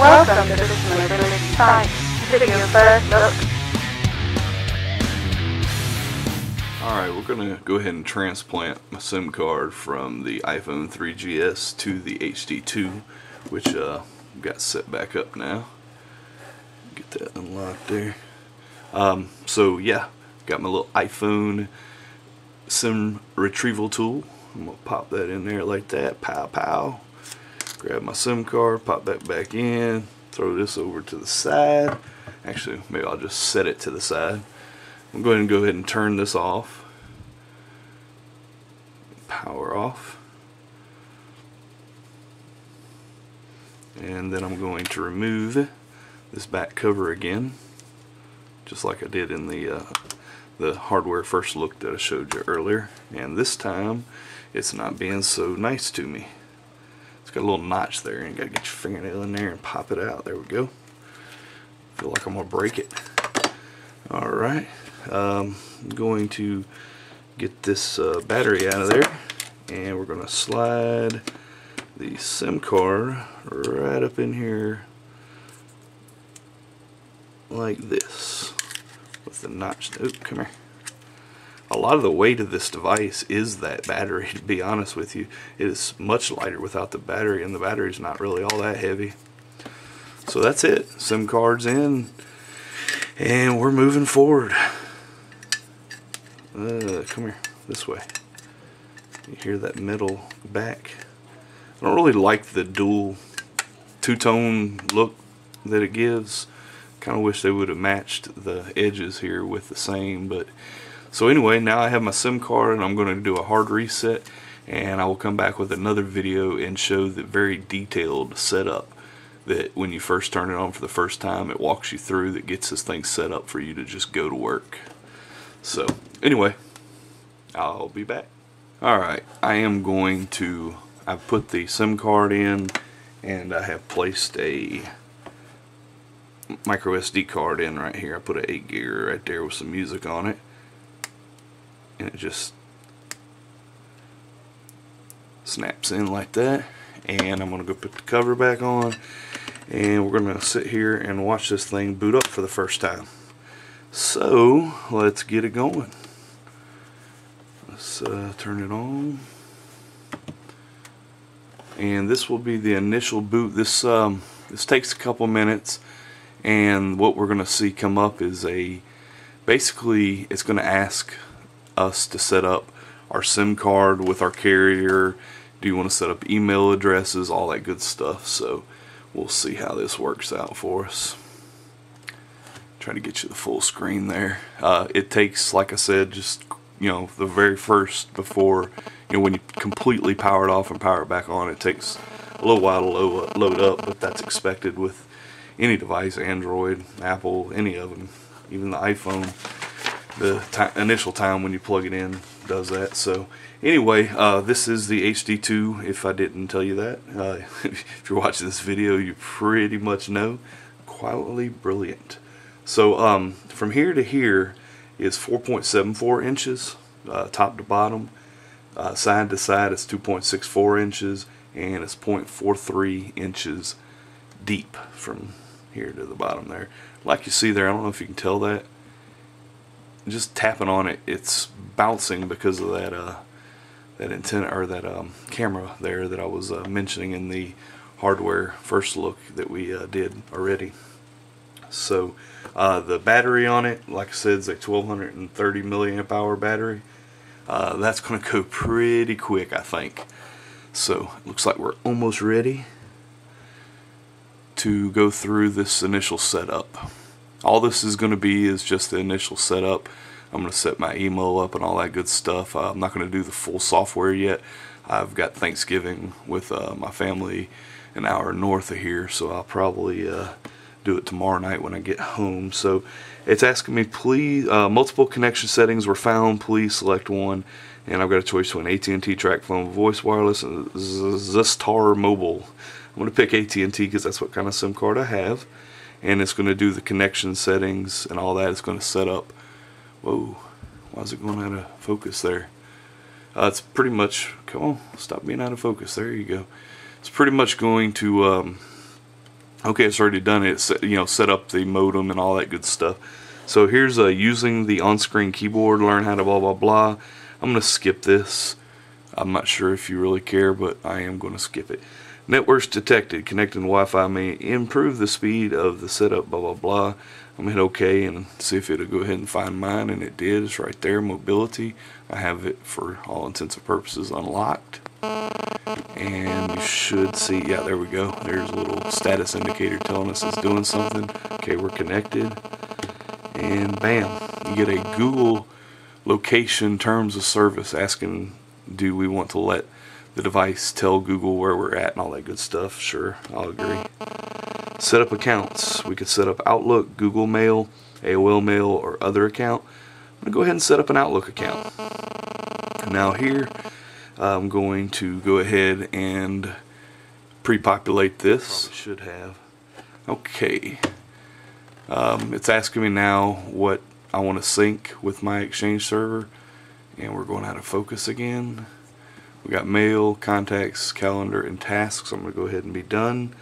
Welcome to mobility first look. Alright, we're going to go ahead and transplant my SIM card from the iPhone 3GS to the HD2, which uh, got set back up now. Get that unlocked there. Um, so yeah, got my little iPhone SIM retrieval tool. I'm going to pop that in there like that, pow pow. Grab my SIM card, pop that back in, throw this over to the side. Actually, maybe I'll just set it to the side. I'm going to go ahead and turn this off. Power off. And then I'm going to remove this back cover again. Just like I did in the uh, the hardware first look that I showed you earlier. And this time, it's not being so nice to me. It's got a little notch there and you gotta get your fingernail in there and pop it out. There we go. Feel like I'm gonna break it. Alright. Um, I'm going to get this uh, battery out of there and we're to slide the SIM card right up in here like this with the notch. Oh, come here. A lot of the weight of this device is that battery, to be honest with you. It is much lighter without the battery, and the battery is not really all that heavy. So that's it. SIM cards in, and we're moving forward. Uh, come here, this way. You hear that metal back? I don't really like the dual two-tone look that it gives. Kind of wish they would have matched the edges here with the same, but so anyway, now I have my SIM card and I'm going to do a hard reset and I will come back with another video and show the very detailed setup that when you first turn it on for the first time, it walks you through that gets this thing set up for you to just go to work. So anyway, I'll be back. Alright, I am going to, I've put the SIM card in and I have placed a micro SD card in right here. I put an 8 gig right there with some music on it and it just snaps in like that. And I'm gonna go put the cover back on. And we're gonna sit here and watch this thing boot up for the first time. So let's get it going. Let's uh, turn it on. And this will be the initial boot. This um, this takes a couple minutes. And what we're gonna see come up is a basically it's gonna ask us to set up our SIM card with our carrier. Do you want to set up email addresses, all that good stuff. So we'll see how this works out for us. Try to get you the full screen there. Uh, it takes, like I said, just you know the very first before you know when you completely power it off and power it back on. It takes a little while to load up, but that's expected with any device, Android, Apple, any of them, even the iPhone the initial time when you plug it in does that. So anyway, uh, this is the HD2 if I didn't tell you that. Uh, if you're watching this video, you pretty much know. Quietly brilliant. So um, from here to here is 4.74 inches, uh, top to bottom. Uh, side to side is 2.64 inches and it's 0.43 inches deep from here to the bottom there. Like you see there, I don't know if you can tell that just tapping on it, it's bouncing because of that uh, that antenna or that um, camera there that I was uh, mentioning in the hardware first look that we uh, did already. So uh, the battery on it, like I said, is a 1230 milliamp hour battery. Uh, that's going to go pretty quick, I think. So it looks like we're almost ready to go through this initial setup all this is going to be is just the initial setup. I'm going to set my email up and all that good stuff. Uh, I'm not going to do the full software yet. I've got Thanksgiving with uh, my family an hour north of here, so I'll probably uh, do it tomorrow night when I get home. So it's asking me, please, uh, multiple connection settings were found. Please select one. And I've got a choice between AT&T TracFone Voice Wireless and Zstar Mobile. I'm going to pick AT&T because that's what kind of SIM card I have and it's going to do the connection settings and all that. It's going to set up. Whoa, why is it going out of focus there? Uh, it's pretty much, come on, stop being out of focus. There you go. It's pretty much going to um, Okay, it's already done it. Set, you know, set up the modem and all that good stuff. So here's uh, using the on-screen keyboard, learn how to blah blah blah. I'm gonna skip this. I'm not sure if you really care, but I am going to skip it. Networks detected. Connecting Wi-Fi may improve the speed of the setup, blah, blah, blah. I'm hit OK and see if it'll go ahead and find mine, and it did. It's right there, mobility. I have it, for all intents and purposes, unlocked. And you should see, yeah, there we go. There's a little status indicator telling us it's doing something. Okay, we're connected. And bam, you get a Google location terms of service asking do we want to let the device tell Google where we're at and all that good stuff? Sure, I'll agree. Set up accounts. We could set up Outlook, Google Mail, AOL Mail, or other account. I'm going to go ahead and set up an Outlook account. Now here, I'm going to go ahead and pre-populate this. Probably should have. Okay. Um, it's asking me now what I want to sync with my Exchange server and we're going out of focus again we got mail contacts calendar and tasks. I'm gonna go ahead and be done.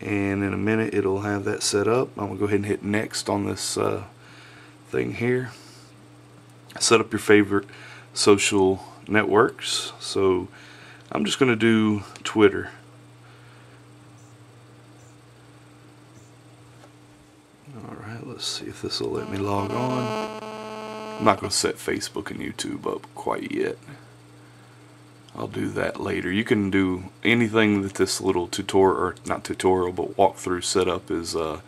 And in a minute it'll have that set up. I'm gonna go ahead and hit next on this uh, thing here. Set up your favorite social networks. So I'm just gonna do Twitter. Alright let's see if this will let me log on. I'm not going to set Facebook and YouTube up quite yet. I'll do that later. You can do anything that this little tutorial, or not tutorial, but walkthrough setup is uh,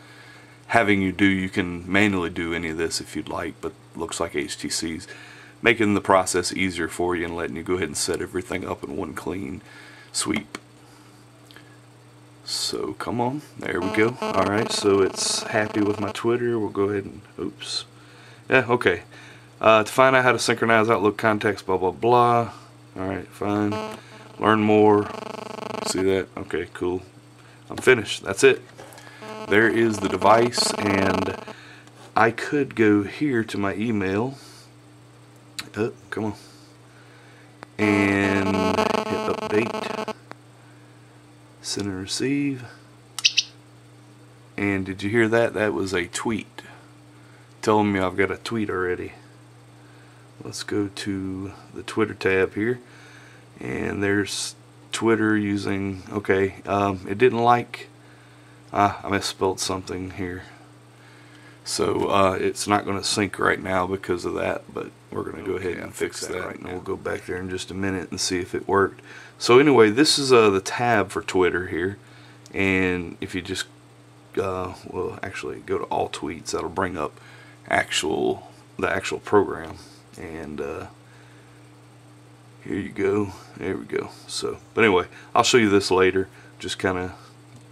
having you do. You can manually do any of this if you'd like, but looks like HTC's making the process easier for you and letting you go ahead and set everything up in one clean sweep. So come on, there we go. Alright, so it's happy with my Twitter. We'll go ahead and, oops. Yeah, okay. Uh, to find out how to synchronize Outlook contacts, blah, blah, blah. Alright, fine. Learn more. See that? Okay, cool. I'm finished. That's it. There is the device, and I could go here to my email. Oh, come on. And hit update. Send and receive. And did you hear that? That was a tweet. Telling me I've got a tweet already let's go to the Twitter tab here. And there's Twitter using okay um, it didn't like ah, I misspelled something here. So uh, it's not going to sync right now because of that but we're going to go ahead and fix that, that right and now. we'll go back there in just a minute and see if it worked. So anyway this is uh, the tab for Twitter here. And if you just uh, well actually go to all tweets that'll bring up actual the actual program and uh, here you go. There we go. So but anyway I'll show you this later. Just kind of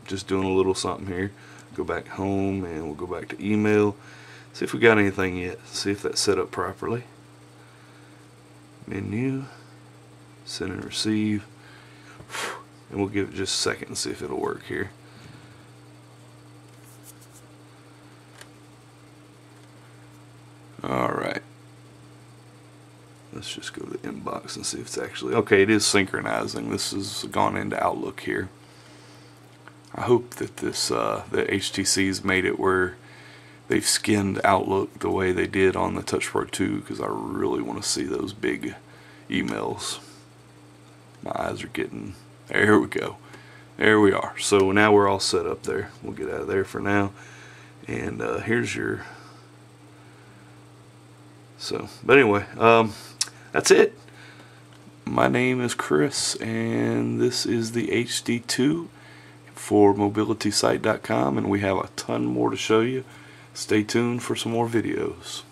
just doing a little something here. Go back home and we'll go back to email. See if we got anything yet. See if that's set up properly. Menu. Send and receive. And we'll give it just a second and see if it'll work here. Alright let's just go to the inbox and see if it's actually okay it is synchronizing. This has gone into Outlook here. I hope that this uh, the HTC's made it where they've skinned Outlook the way they did on the Touch Pro 2 because I really want to see those big emails. My eyes are getting there we go. There we are. So now we're all set up there. We'll get out of there for now. And uh, here's your so but anyway um, that's it. My name is Chris, and this is the HD2 for mobilitysite.com, and we have a ton more to show you. Stay tuned for some more videos.